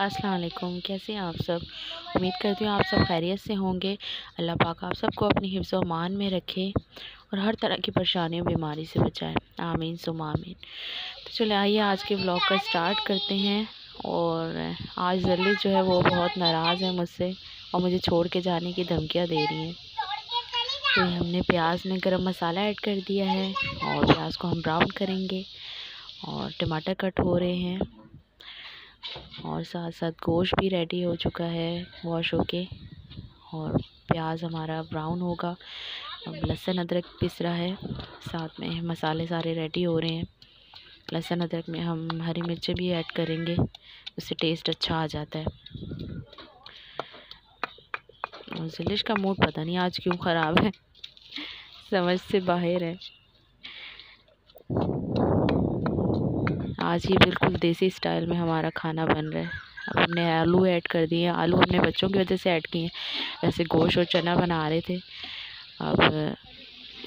अस्सलाम वालेकुम, कैसे हैं आप सब? उम्मीद करती हूँ आप सब खैरियत से होंगे। अल्लाह पाक आप सबको अपनी हिफ्ज़ मान में रखे और हर तरह की परेशानियों, बीमारी से बचाए। आमीन सुम आमीन। तो चले आइए, आज के ब्लॉग का स्टार्ट करते हैं और आज जल्दी जो है वो बहुत नाराज़ है मुझसे और मुझे छोड़ के जाने की धमकियाँ दे रही हैं। तो हमने प्याज में गरम मसाला ऐड कर दिया है और प्याज को हम ब्राउन करेंगे और टमाटर कट हो रहे हैं। और साथ साथ गोश्त भी रेडी हो चुका है वॉश होके और प्याज हमारा ब्राउन होगा। अब लहसुन अदरक पिस रहा है। साथ में मसाले सारे रेडी हो रहे हैं। लहसुन अदरक में हम हरी मिर्चें भी ऐड करेंगे। उससे टेस्ट अच्छा आ जाता है। जिलिश का मूड पता नहीं आज क्यों ख़राब है। समझ से बाहर है। आज ही बिल्कुल देसी स्टाइल में हमारा खाना बन रहा है। अब हमने आलू ऐड कर दिए आलू हमने बच्चों की वजह से ऐड किए हैं। वैसे गोश्त और चना बना रहे थे। अब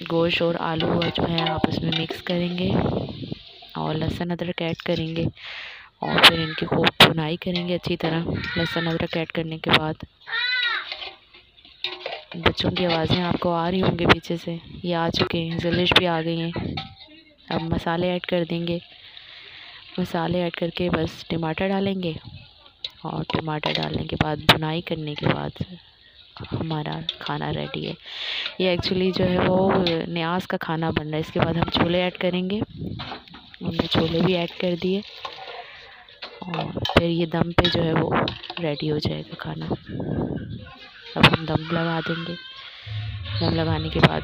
गोश्त और आलू जो है आपस में मिक्स करेंगे और लहसुन अदरक ऐड करेंगे और फिर इनकी खूब भुनाई करेंगे अच्छी तरह। लहसुन अदरक ऐड करने के बाद बच्चों की आवाज़ें आपको आ रही होंगी पीछे से। ये आ चुके हैं। जलिश भी आ गई हैं। अब मसाले ऐड कर देंगे। मसाले ऐड करके बस टमाटर डालेंगे और टमाटर डालने के बाद बुनाई करने के बाद हमारा खाना रेडी है। ये एक्चुअली जो है वो न्याज का खाना बन रहा है। इसके बाद हम छोले ऐड करेंगे। हमने छोले भी ऐड कर दिए और फिर ये दम पे जो है वो रेडी हो जाएगा खाना। अब हम दम लगा देंगे। दम लगाने के बाद